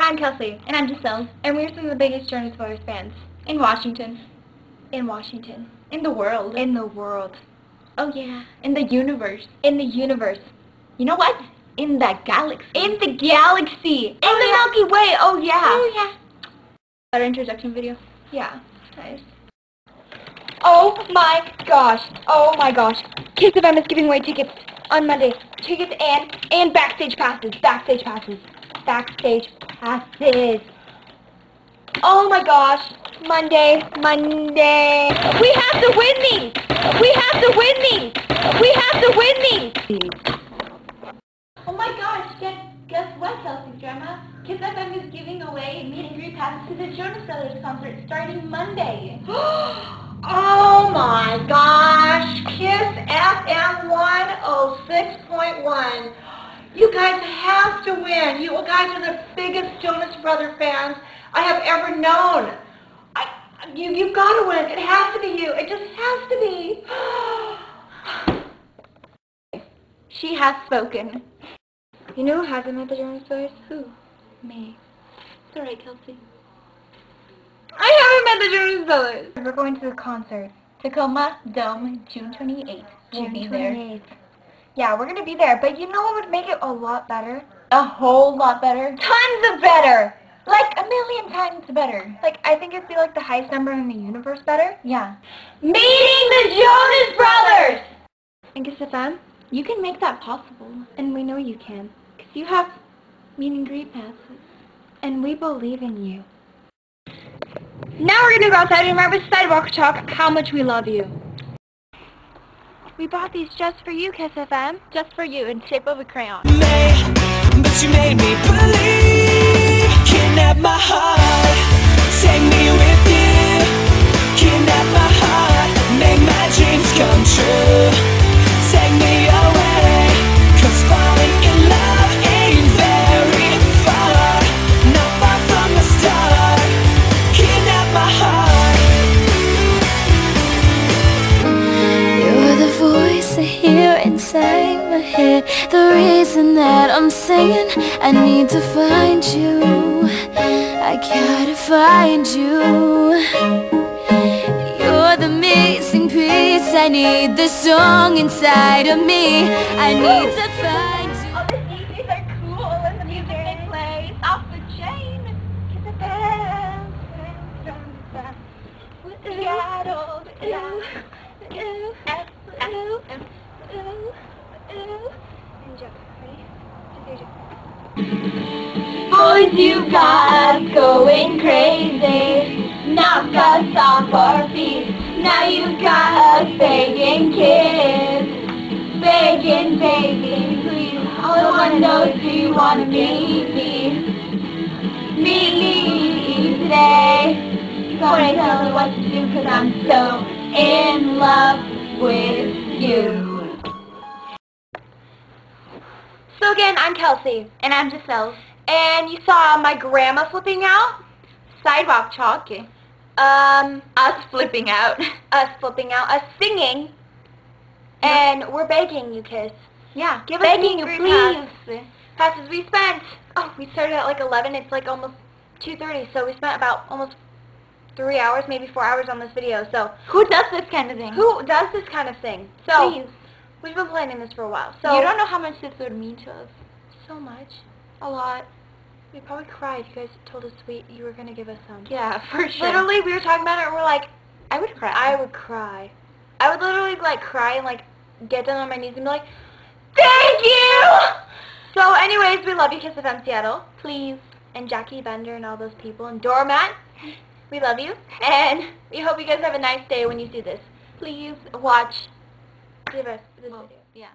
Hi, I'm Kelsey. And I'm Giselle. And we're some of the biggest Jonas Brothers fans. In Washington. In Washington. In the world. In the world. Oh yeah. In the universe. In the universe. You know what? In the galaxy. In the galaxy. In oh, the yeah. Milky Way. Oh yeah. Oh yeah. Our introduction video. Yeah. Nice. Oh my gosh. Oh my gosh. Kiss FM is giving away tickets on Monday. Tickets and and backstage passes. Backstage passes. Backstage passes. Oh my gosh. Monday. Monday. We have to win these. We have to win these. We have to win these. Oh my gosh. Guess, guess what, Kelsey's Grandma? Kiss FM is giving away meet and greet passes to the Jonas Brothers concert starting Monday. Oh my gosh, Kiss FM 106.1. You guys have to win. You guys are the biggest Jonas Brother fans I have ever known. I, you, you've got to win. It has to be you. It just has to be. she has spoken. You know who hasn't met the Jonas Brothers? Who? Me. It's alright, Kelsey. I haven't met the Jonas Brothers. We're going to the concert. Tacoma Dome, June 28th. We'll be 28th. Yeah, we're going to be there. But you know what would make it a lot better? A whole lot better? Tons of better! Like a million times better. Like, I think it'd be like the highest number in the universe better. Yeah. Meeting the Jonas Brothers! And FM, you can make that possible. And we know you can. Because you have meet and greet passes. And we believe in you. Now we're going to go outside and remember sidewalk talk how much we love you. We bought these just for you, Kiss FM. Just for you, in shape of a crayon. May, but you made me believe. Kidnap my heart, The reason that I'm singing. I need to find you. I gotta find you. You're the missing piece. I need the song inside of me. I need to find you. All the DJs are cool and the music they play. Off the chain. Ooh, Boys, you got us going crazy. Knock us off our feet. Now you got us begging kids. Begging, begging, please. All one knows do you want to meet me? Meet me today. Gonna tell me what to do cause I'm so in love with you. Again, I'm Kelsey. And I'm Giselle. And you saw my grandma flipping out. Sidewalk chalk. Um, Us flipping out. us flipping out. Us singing. And we're begging you, Kiss. Yeah, give us begging you, please. pass. Passes we spent, oh, we started at like 11. It's like almost 2.30. So we spent about almost three hours, maybe four hours on this video. So Who does this kind of thing? who does this kind of thing? So Please. We've been planning this for a while. So you don't know how much this would mean to us. so much, a lot. We'd probably cry if you guys told us we you were gonna give us some. Yeah, for sure. Literally, we were talking about it, and we're like, I would cry. I would cry. I would literally like cry and like get down on my knees and be like, thank you. So, anyways, we love you, Kiss FM Seattle, please, and Jackie Bender and all those people, and Doormat. We love you, and we hope you guys have a nice day when you see this. Please watch. Give us this video. yeah.